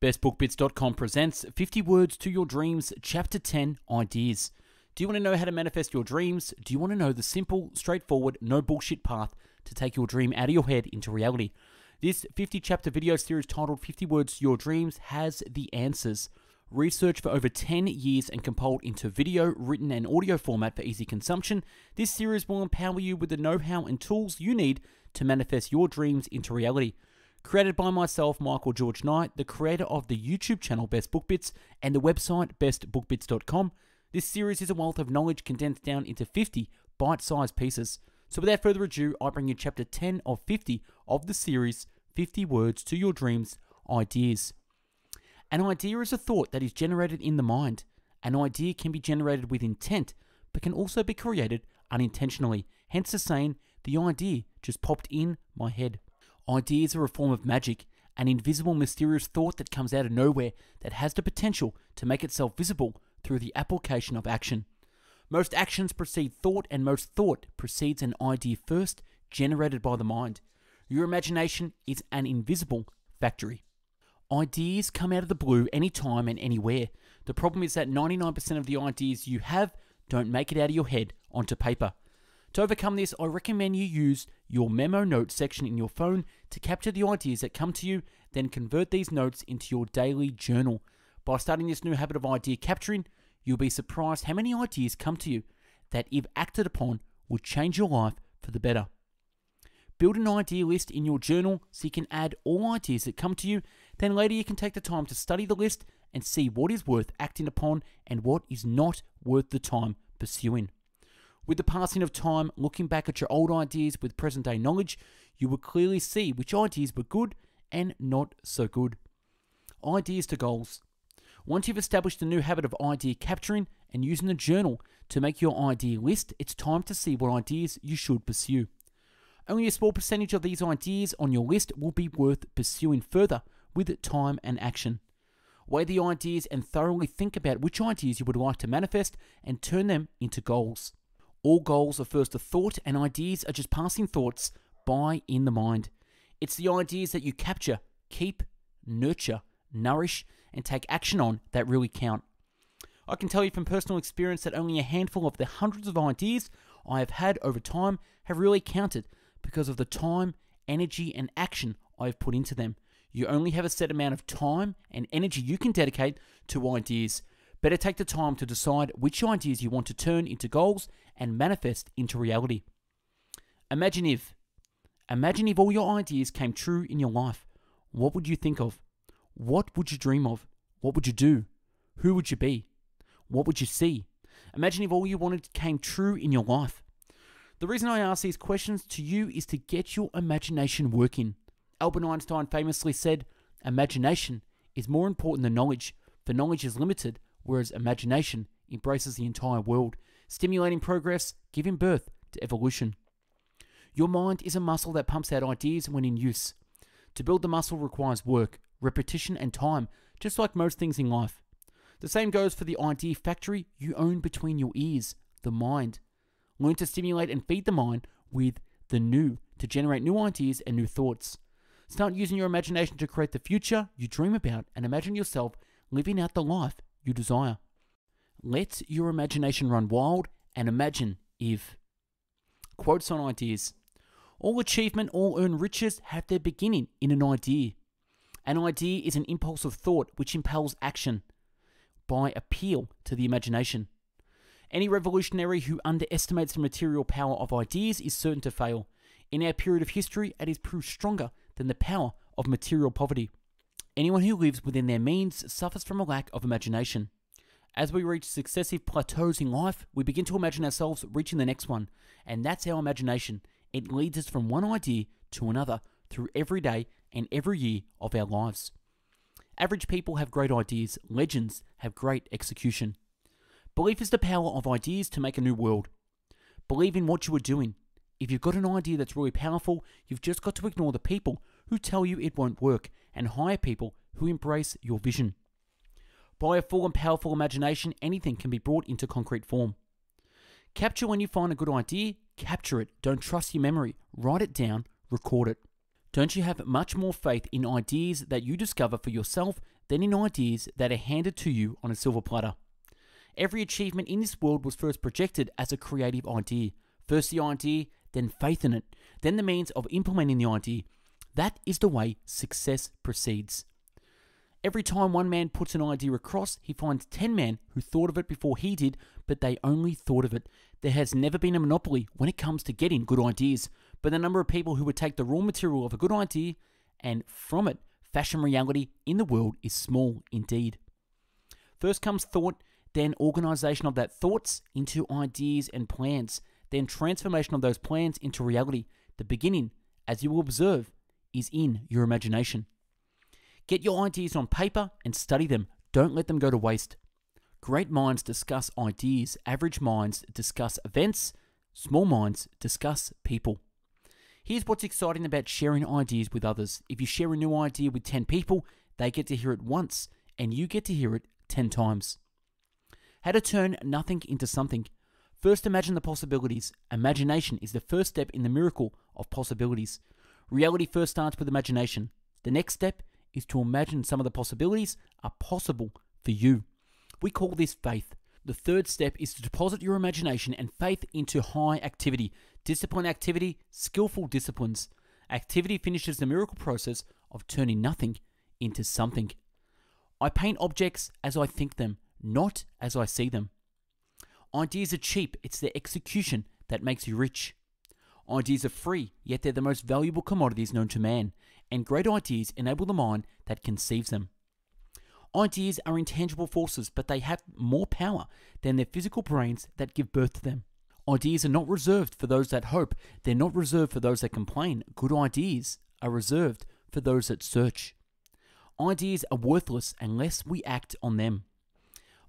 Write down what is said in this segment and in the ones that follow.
BestBookBits.com presents 50 Words to Your Dreams, Chapter 10 Ideas. Do you want to know how to manifest your dreams? Do you want to know the simple, straightforward, no bullshit path to take your dream out of your head into reality? This 50 chapter video series titled 50 Words to Your Dreams has the answers. Researched for over 10 years and compiled into video, written, and audio format for easy consumption, this series will empower you with the know how and tools you need to manifest your dreams into reality. Created by myself, Michael George Knight, the creator of the YouTube channel Best Book Bits and the website bestbookbits.com, this series is a wealth of knowledge condensed down into 50 bite sized pieces. So, without further ado, I bring you chapter 10 of 50 of the series 50 Words to Your Dreams Ideas. An idea is a thought that is generated in the mind. An idea can be generated with intent, but can also be created unintentionally. Hence the saying, the idea just popped in my head. Ideas are a form of magic, an invisible, mysterious thought that comes out of nowhere that has the potential to make itself visible through the application of action. Most actions precede thought, and most thought precedes an idea first, generated by the mind. Your imagination is an invisible factory. Ideas come out of the blue anytime and anywhere. The problem is that 99% of the ideas you have don't make it out of your head onto paper. To overcome this, I recommend you use your memo notes section in your phone to capture the ideas that come to you, then convert these notes into your daily journal. By starting this new habit of idea capturing, you'll be surprised how many ideas come to you that, if acted upon, will change your life for the better. Build an idea list in your journal so you can add all ideas that come to you. Then later you can take the time to study the list and see what is worth acting upon and what is not worth the time pursuing. With the passing of time, looking back at your old ideas with present day knowledge, you will clearly see which ideas were good and not so good. Ideas to goals. Once you've established a new habit of idea capturing and using the journal to make your idea list, it's time to see what ideas you should pursue. Only a small percentage of these ideas on your list will be worth pursuing further with time and action. Weigh the ideas and thoroughly think about which ideas you would like to manifest and turn them into goals. All goals are first a thought, and ideas are just passing thoughts by in the mind. It's the ideas that you capture, keep, nurture, nourish, and take action on that really count. I can tell you from personal experience that only a handful of the hundreds of ideas I have had over time have really counted because of the time, energy, and action I have put into them. You only have a set amount of time and energy you can dedicate to ideas. Better take the time to decide which ideas you want to turn into goals and manifest into reality. Imagine if. Imagine if all your ideas came true in your life. What would you think of? What would you dream of? What would you do? Who would you be? What would you see? Imagine if all you wanted came true in your life. The reason I ask these questions to you is to get your imagination working. Albert Einstein famously said, Imagination is more important than knowledge, for knowledge is limited, whereas imagination embraces the entire world, stimulating progress, giving birth to evolution. Your mind is a muscle that pumps out ideas when in use. To build the muscle requires work, repetition, and time, just like most things in life. The same goes for the idea factory you own between your ears, the mind. Learn to stimulate and feed the mind with the new to generate new ideas and new thoughts. Start using your imagination to create the future you dream about and imagine yourself living out the life you desire. Let your imagination run wild and imagine if. Quotes on ideas. All achievement, all earned riches have their beginning in an idea. An idea is an impulse of thought which impels action by appeal to the imagination. Any revolutionary who underestimates the material power of ideas is certain to fail. In our period of history, it is proved stronger than the power of material poverty. Anyone who lives within their means suffers from a lack of imagination. As we reach successive plateaus in life, we begin to imagine ourselves reaching the next one, and that's our imagination. It leads us from one idea to another through every day and every year of our lives. Average people have great ideas, legends have great execution. Belief is the power of ideas to make a new world. Believe in what you are doing. If you've got an idea that's really powerful, you've just got to ignore the people who tell you it won't work and hire people who embrace your vision. By a full and powerful imagination, anything can be brought into concrete form. Capture when you find a good idea, capture it. Don't trust your memory. Write it down, record it. Don't you have much more faith in ideas that you discover for yourself than in ideas that are handed to you on a silver platter. Every achievement in this world was first projected as a creative idea. First the idea, then faith in it, then the means of implementing the idea. That is the way success proceeds. Every time one man puts an idea across, he finds 10 men who thought of it before he did, but they only thought of it. There has never been a monopoly when it comes to getting good ideas, but the number of people who would take the raw material of a good idea and from it fashion reality in the world is small indeed. First comes thought, then organization of that thoughts into ideas and plans, then transformation of those plans into reality. The beginning, as you will observe, is in your imagination. Get your ideas on paper and study them. Don't let them go to waste. Great minds discuss ideas, average minds discuss events, small minds discuss people. Here's what's exciting about sharing ideas with others. If you share a new idea with 10 people, they get to hear it once, and you get to hear it 10 times. How to turn nothing into something. First, imagine the possibilities. Imagination is the first step in the miracle of possibilities. Reality first starts with imagination. The next step is to imagine some of the possibilities are possible for you. We call this faith. The third step is to deposit your imagination and faith into high activity, discipline activity, skillful disciplines. Activity finishes the miracle process of turning nothing into something. I paint objects as I think them, not as I see them. Ideas are cheap, it's their execution that makes you rich. Ideas are free, yet they're the most valuable commodities known to man, and great ideas enable the mind that conceives them. Ideas are intangible forces, but they have more power than their physical brains that give birth to them. Ideas are not reserved for those that hope, they're not reserved for those that complain. Good ideas are reserved for those that search. Ideas are worthless unless we act on them.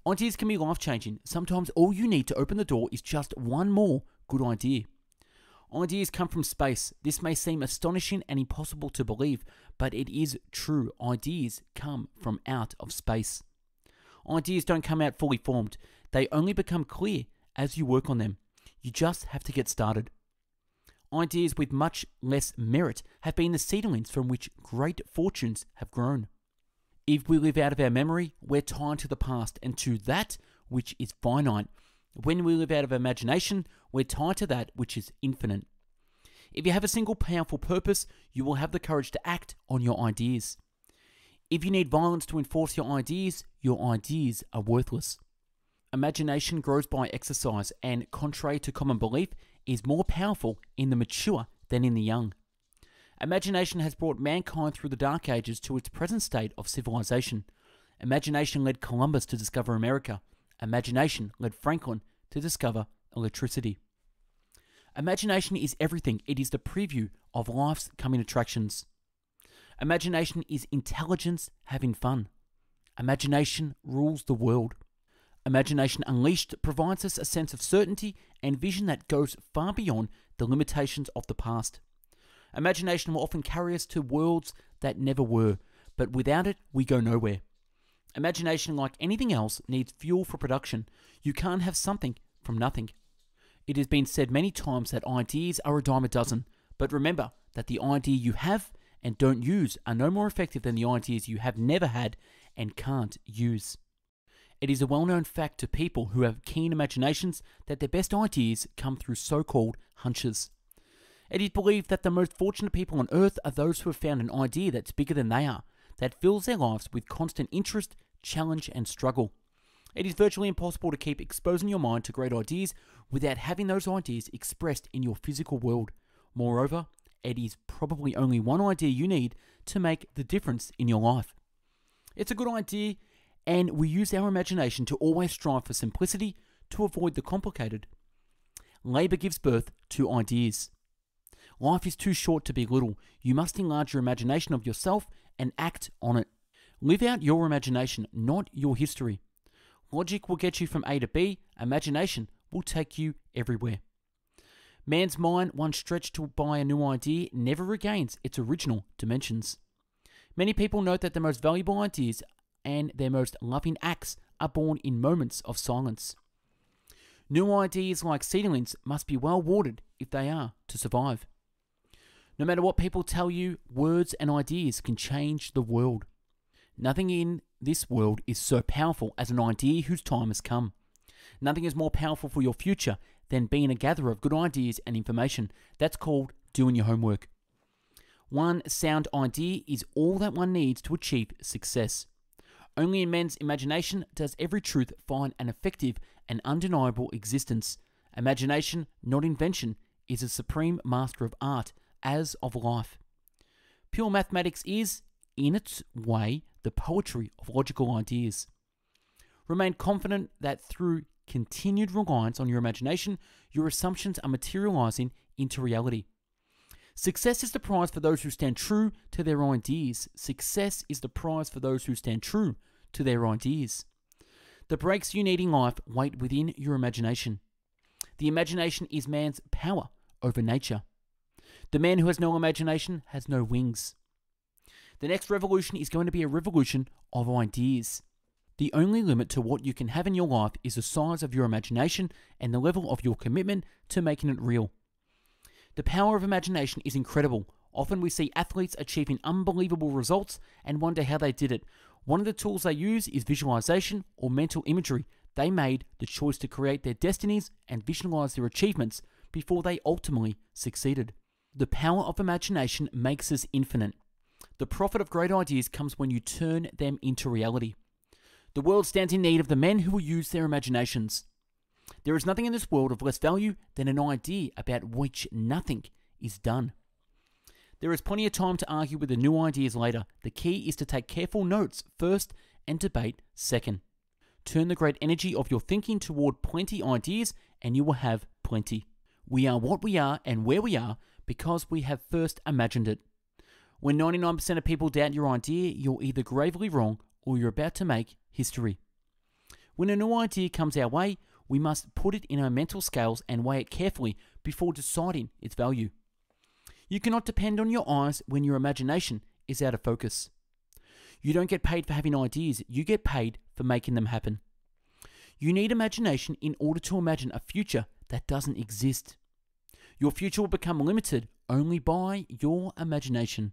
Ideas can be life changing. Sometimes all you need to open the door is just one more good idea. Ideas come from space. This may seem astonishing and impossible to believe, but it is true. Ideas come from out of space. Ideas don't come out fully formed, they only become clear as you work on them. You just have to get started. Ideas with much less merit have been the seedlings from which great fortunes have grown. If we live out of our memory, we're tied to the past and to that which is finite. When we live out of imagination, we're tied to that which is infinite. If you have a single powerful purpose, you will have the courage to act on your ideas. If you need violence to enforce your ideas, your ideas are worthless. Imagination grows by exercise, and contrary to common belief, is more powerful in the mature than in the young. Imagination has brought mankind through the dark ages to its present state of civilization. Imagination led Columbus to discover America. Imagination led Franklin to discover electricity. Imagination is everything, it is the preview of life's coming attractions. Imagination is intelligence having fun. Imagination rules the world. Imagination Unleashed provides us a sense of certainty and vision that goes far beyond the limitations of the past. Imagination will often carry us to worlds that never were, but without it, we go nowhere. Imagination, like anything else, needs fuel for production. You can't have something from nothing. It has been said many times that ideas are a dime a dozen, but remember that the idea you have and don't use are no more effective than the ideas you have never had and can't use. It is a well known fact to people who have keen imaginations that their best ideas come through so called hunches. It is believed that the most fortunate people on earth are those who have found an idea that's bigger than they are, that fills their lives with constant interest, challenge, and struggle. It is virtually impossible to keep exposing your mind to great ideas without having those ideas expressed in your physical world. Moreover, it is probably only one idea you need to make the difference in your life. It's a good idea, and we use our imagination to always strive for simplicity to avoid the complicated. Labour gives birth to ideas. Life is too short to be little. You must enlarge your imagination of yourself and act on it. Live out your imagination, not your history. Logic will get you from A to B, imagination will take you everywhere. Man's mind, once stretched to buy a new idea, never regains its original dimensions. Many people note that the most valuable ideas and their most loving acts are born in moments of silence. New ideas like seedlings must be well watered if they are to survive. No matter what people tell you, words and ideas can change the world. Nothing in this world is so powerful as an idea whose time has come. Nothing is more powerful for your future than being a gatherer of good ideas and information. That's called doing your homework. One sound idea is all that one needs to achieve success. Only in men's imagination does every truth find an effective and undeniable existence. Imagination, not invention, is a supreme master of art as of life. Pure mathematics is, in its way, the poetry of logical ideas. Remain confident that through continued reliance on your imagination, your assumptions are materializing into reality. Success is the prize for those who stand true to their ideas. Success is the prize for those who stand true to their ideas. The breaks you need in life wait within your imagination. The imagination is man's power over nature. The man who has no imagination has no wings. The next revolution is going to be a revolution of ideas. The only limit to what you can have in your life is the size of your imagination and the level of your commitment to making it real. The power of imagination is incredible. Often we see athletes achieving unbelievable results and wonder how they did it. One of the tools they use is visualization or mental imagery. They made the choice to create their destinies and visualize their achievements before they ultimately succeeded. The power of imagination makes us infinite. The profit of great ideas comes when you turn them into reality. The world stands in need of the men who will use their imaginations. There is nothing in this world of less value than an idea about which nothing is done. There is plenty of time to argue with the new ideas later. The key is to take careful notes first and debate second. Turn the great energy of your thinking toward plenty ideas and you will have plenty. We are what we are and where we are because we have first imagined it. When 99% of people doubt your idea, you're either gravely wrong or you're about to make history. When a new idea comes our way, we must put it in our mental scales and weigh it carefully before deciding its value. You cannot depend on your eyes when your imagination is out of focus. You don't get paid for having ideas, you get paid for making them happen. You need imagination in order to imagine a future that doesn't exist. Your future will become limited only by your imagination.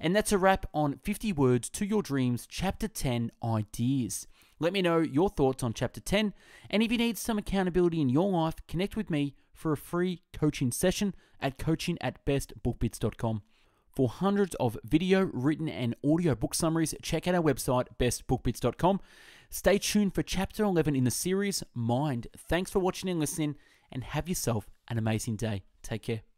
And that's a wrap on 50 Words to Your Dreams, Chapter 10 Ideas. Let me know your thoughts on Chapter 10, and if you need some accountability in your life, connect with me for a free coaching session at coaching at bestbookbits.com. For hundreds of video, written, and audio book summaries, check out our website, bestbookbits.com. Stay tuned for Chapter 11 in the series, Mind. Thanks for watching and listening, and have yourself an amazing day. Take care.